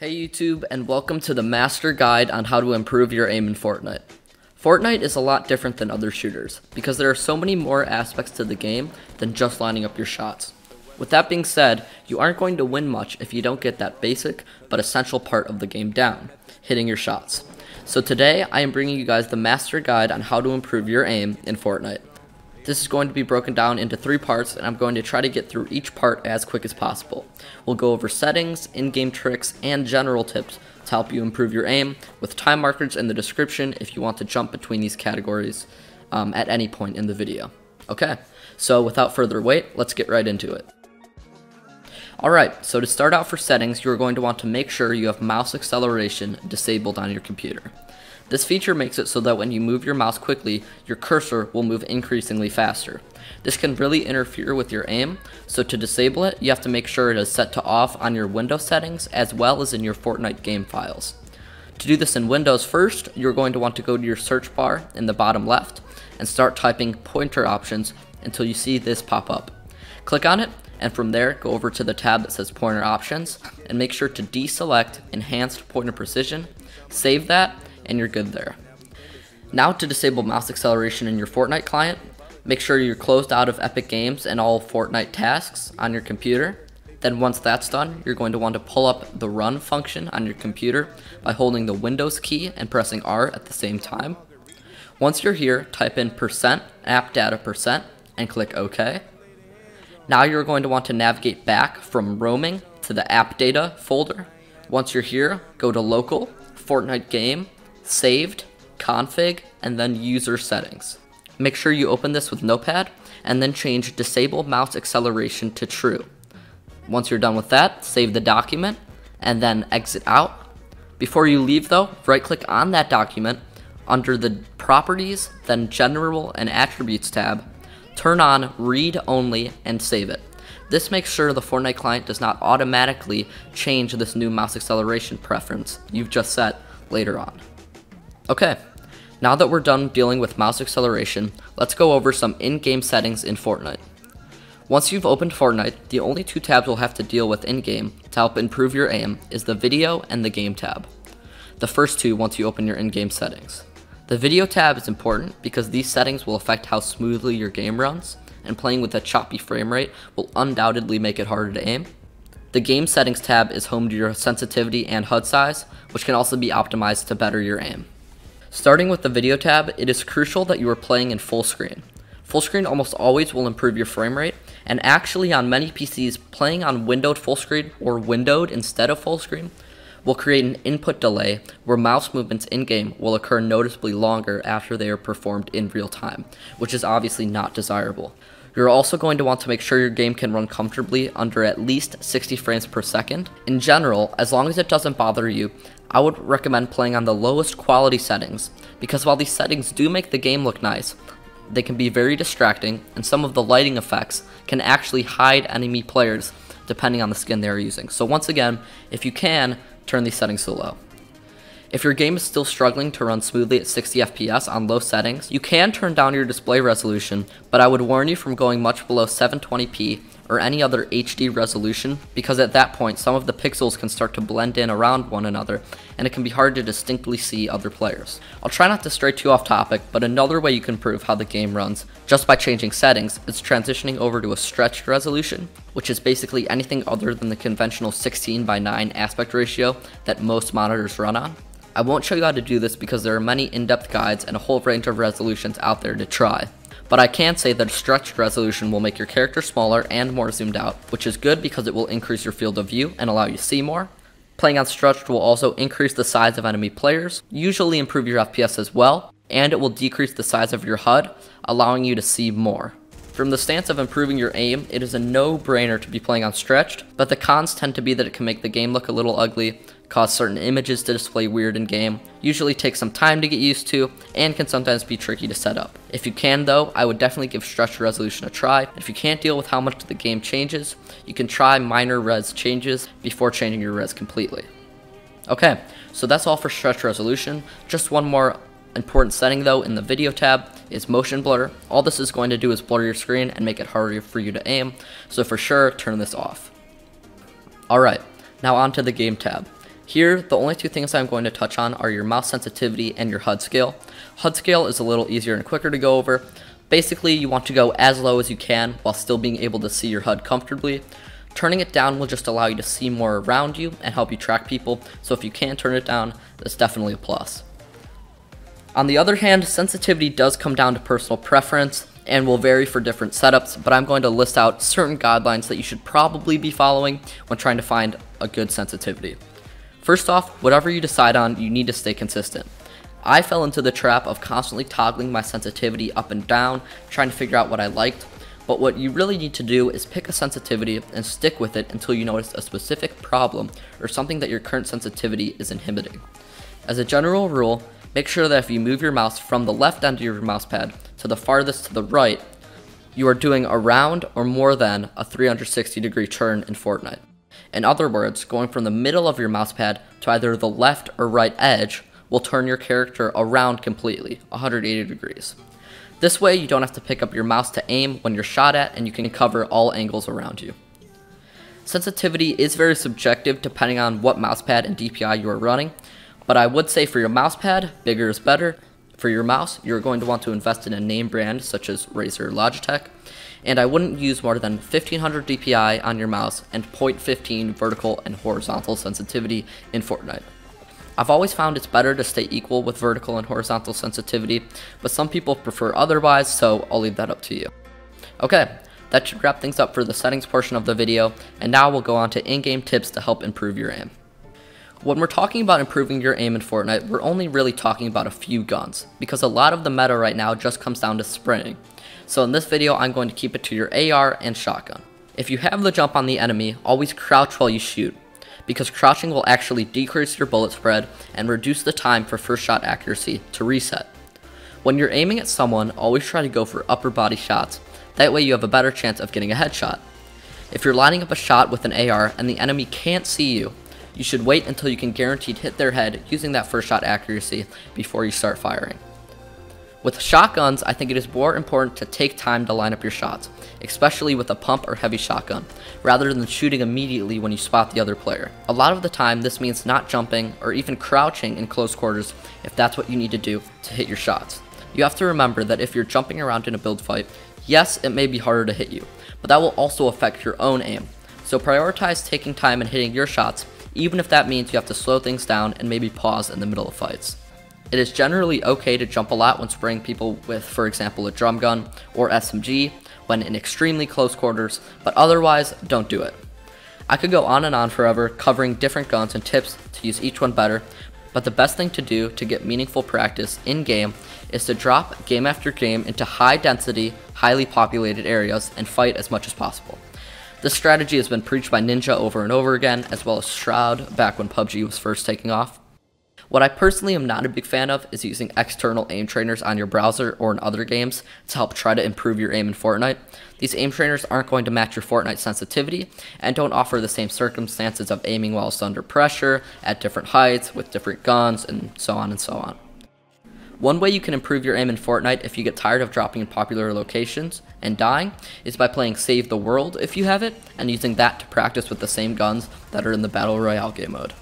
Hey YouTube, and welcome to the master guide on how to improve your aim in Fortnite. Fortnite is a lot different than other shooters, because there are so many more aspects to the game than just lining up your shots. With that being said, you aren't going to win much if you don't get that basic but essential part of the game down, hitting your shots. So today, I am bringing you guys the master guide on how to improve your aim in Fortnite. This is going to be broken down into three parts, and I'm going to try to get through each part as quick as possible. We'll go over settings, in-game tricks, and general tips to help you improve your aim, with time markers in the description if you want to jump between these categories um, at any point in the video. Okay, so without further wait, let's get right into it. Alright, so to start out for settings, you're going to want to make sure you have mouse acceleration disabled on your computer. This feature makes it so that when you move your mouse quickly, your cursor will move increasingly faster. This can really interfere with your aim, so to disable it, you have to make sure it is set to off on your Windows settings as well as in your Fortnite game files. To do this in Windows first, you're going to want to go to your search bar in the bottom left and start typing pointer options until you see this pop up. Click on it, and from there, go over to the tab that says pointer options and make sure to deselect enhanced pointer precision, save that, and you're good there. Now to disable mouse acceleration in your Fortnite client, make sure you're closed out of Epic Games and all Fortnite tasks on your computer. Then once that's done, you're going to want to pull up the run function on your computer by holding the Windows key and pressing R at the same time. Once you're here, type in percent app data percent and click OK. Now you're going to want to navigate back from roaming to the app data folder. Once you're here, go to local, Fortnite game, saved, config, and then user settings. Make sure you open this with Notepad and then change disable mouse acceleration to true. Once you're done with that, save the document and then exit out. Before you leave though, right click on that document under the properties, then general and attributes tab, turn on read only and save it. This makes sure the Fortnite client does not automatically change this new mouse acceleration preference you've just set later on. Okay, now that we're done dealing with mouse acceleration, let's go over some in-game settings in Fortnite. Once you've opened Fortnite, the only two tabs you'll have to deal with in-game to help improve your aim is the video and the game tab. The first two once you open your in-game settings. The video tab is important because these settings will affect how smoothly your game runs, and playing with a choppy frame rate will undoubtedly make it harder to aim. The game settings tab is home to your sensitivity and HUD size, which can also be optimized to better your aim. Starting with the video tab, it is crucial that you are playing in full screen. Full screen almost always will improve your frame rate, and actually on many PCs, playing on windowed full screen or windowed instead of full screen will create an input delay where mouse movements in-game will occur noticeably longer after they are performed in real time, which is obviously not desirable. You're also going to want to make sure your game can run comfortably under at least 60 frames per second. In general, as long as it doesn't bother you, I would recommend playing on the lowest quality settings, because while these settings do make the game look nice, they can be very distracting, and some of the lighting effects can actually hide enemy players depending on the skin they are using. So once again, if you can, turn these settings to low. If your game is still struggling to run smoothly at 60 FPS on low settings, you can turn down your display resolution, but I would warn you from going much below 720p or any other HD resolution because at that point some of the pixels can start to blend in around one another and it can be hard to distinctly see other players. I'll try not to stray too off topic, but another way you can prove how the game runs just by changing settings is transitioning over to a stretched resolution, which is basically anything other than the conventional 16 by 9 aspect ratio that most monitors run on. I won't show you how to do this because there are many in-depth guides and a whole range of resolutions out there to try. But I can say that a stretched resolution will make your character smaller and more zoomed out, which is good because it will increase your field of view and allow you to see more. Playing on stretched will also increase the size of enemy players, usually improve your FPS as well, and it will decrease the size of your HUD, allowing you to see more. From the stance of improving your aim, it is a no-brainer to be playing on stretched, but the cons tend to be that it can make the game look a little ugly, cause certain images to display weird in game, usually takes some time to get used to, and can sometimes be tricky to set up. If you can though, I would definitely give stretch resolution a try. If you can't deal with how much the game changes, you can try minor res changes before changing your res completely. Okay, so that's all for stretch resolution. Just one more important setting though in the video tab is motion blur. All this is going to do is blur your screen and make it harder for you to aim, so for sure turn this off. Alright, now on to the game tab. Here, the only two things I'm going to touch on are your mouse sensitivity and your HUD scale. HUD scale is a little easier and quicker to go over. Basically, you want to go as low as you can while still being able to see your HUD comfortably. Turning it down will just allow you to see more around you and help you track people, so if you can turn it down, that's definitely a plus. On the other hand, sensitivity does come down to personal preference and will vary for different setups, but I'm going to list out certain guidelines that you should probably be following when trying to find a good sensitivity. First off, whatever you decide on, you need to stay consistent. I fell into the trap of constantly toggling my sensitivity up and down, trying to figure out what I liked, but what you really need to do is pick a sensitivity and stick with it until you notice a specific problem or something that your current sensitivity is inhibiting. As a general rule, make sure that if you move your mouse from the left end of your mouse pad to the farthest to the right, you are doing around or more than a 360 degree turn in Fortnite. In other words, going from the middle of your mousepad to either the left or right edge will turn your character around completely, 180 degrees. This way you don't have to pick up your mouse to aim when you're shot at and you can cover all angles around you. Sensitivity is very subjective depending on what mousepad and DPI you are running, but I would say for your mousepad, bigger is better. For your mouse, you're going to want to invest in a name brand such as Razer Logitech, and I wouldn't use more than 1500 DPI on your mouse and 0.15 vertical and horizontal sensitivity in Fortnite. I've always found it's better to stay equal with vertical and horizontal sensitivity, but some people prefer otherwise, so I'll leave that up to you. Okay, that should wrap things up for the settings portion of the video, and now we'll go on to in-game tips to help improve your aim. When we're talking about improving your aim in Fortnite, we're only really talking about a few guns, because a lot of the meta right now just comes down to spraying, so in this video, I'm going to keep it to your AR and shotgun. If you have the jump on the enemy, always crouch while you shoot, because crouching will actually decrease your bullet spread and reduce the time for first shot accuracy to reset. When you're aiming at someone, always try to go for upper body shots, that way you have a better chance of getting a headshot. If you're lining up a shot with an AR and the enemy can't see you, you should wait until you can guaranteed hit their head using that first shot accuracy before you start firing. With shotguns, I think it is more important to take time to line up your shots, especially with a pump or heavy shotgun, rather than shooting immediately when you spot the other player. A lot of the time, this means not jumping or even crouching in close quarters if that's what you need to do to hit your shots. You have to remember that if you're jumping around in a build fight, yes, it may be harder to hit you, but that will also affect your own aim. So prioritize taking time and hitting your shots, even if that means you have to slow things down and maybe pause in the middle of fights. It is generally okay to jump a lot when spraying people with, for example, a drum gun or SMG when in extremely close quarters, but otherwise, don't do it. I could go on and on forever covering different guns and tips to use each one better, but the best thing to do to get meaningful practice in game is to drop game after game into high density, highly populated areas and fight as much as possible. This strategy has been preached by Ninja over and over again, as well as Shroud back when PUBG was first taking off. What I personally am not a big fan of is using external aim trainers on your browser or in other games to help try to improve your aim in Fortnite. These aim trainers aren't going to match your Fortnite sensitivity and don't offer the same circumstances of aiming whilst under pressure, at different heights, with different guns, and so on and so on. One way you can improve your aim in Fortnite if you get tired of dropping in popular locations and dying is by playing Save the World if you have it, and using that to practice with the same guns that are in the Battle Royale game mode.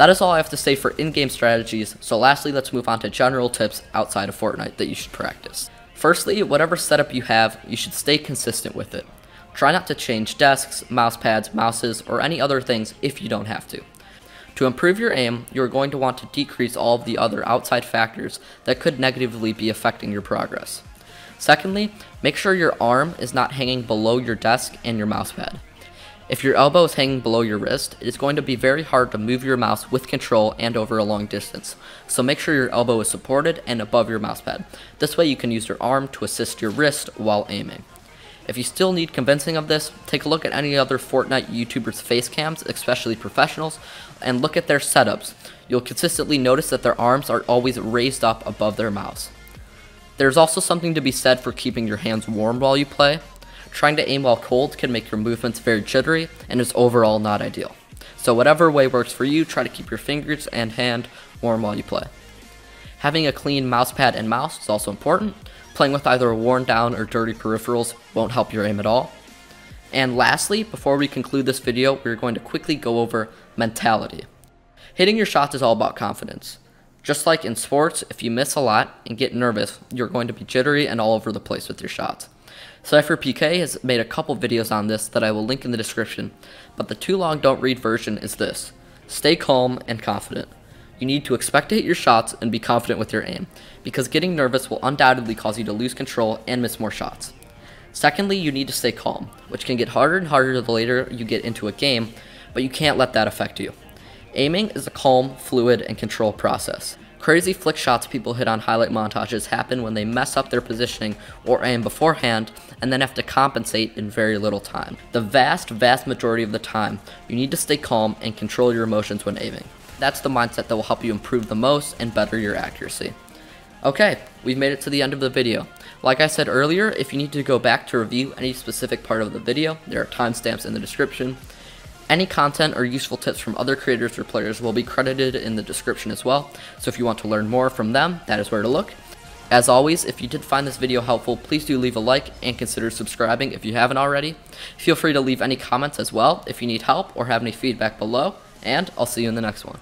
That is all I have to say for in-game strategies, so lastly let's move on to general tips outside of Fortnite that you should practice. Firstly, whatever setup you have, you should stay consistent with it. Try not to change desks, mouse pads, mouses, or any other things if you don't have to. To improve your aim, you are going to want to decrease all of the other outside factors that could negatively be affecting your progress. Secondly, make sure your arm is not hanging below your desk and your mousepad. If your elbow is hanging below your wrist, it is going to be very hard to move your mouse with control and over a long distance, so make sure your elbow is supported and above your mousepad. This way you can use your arm to assist your wrist while aiming. If you still need convincing of this, take a look at any other Fortnite YouTubers' face cams, especially professionals, and look at their setups. You'll consistently notice that their arms are always raised up above their mouse. There's also something to be said for keeping your hands warm while you play. Trying to aim while cold can make your movements very jittery and is overall not ideal. So whatever way works for you, try to keep your fingers and hand warm while you play. Having a clean mousepad and mouse is also important. Playing with either worn down or dirty peripherals won't help your aim at all. And lastly, before we conclude this video, we're going to quickly go over mentality. Hitting your shots is all about confidence. Just like in sports, if you miss a lot and get nervous, you're going to be jittery and all over the place with your shots. SypherPK has made a couple videos on this that I will link in the description, but the too long don't read version is this. Stay calm and confident. You need to expect to hit your shots and be confident with your aim, because getting nervous will undoubtedly cause you to lose control and miss more shots. Secondly, you need to stay calm, which can get harder and harder the later you get into a game, but you can't let that affect you. Aiming is a calm, fluid, and controlled process. Crazy flick shots people hit on highlight montages happen when they mess up their positioning or aim beforehand and then have to compensate in very little time. The vast, vast majority of the time, you need to stay calm and control your emotions when aiming. That's the mindset that will help you improve the most and better your accuracy. Okay, we've made it to the end of the video. Like I said earlier, if you need to go back to review any specific part of the video, there are timestamps in the description. Any content or useful tips from other creators or players will be credited in the description as well, so if you want to learn more from them, that is where to look. As always, if you did find this video helpful, please do leave a like and consider subscribing if you haven't already. Feel free to leave any comments as well if you need help or have any feedback below, and I'll see you in the next one.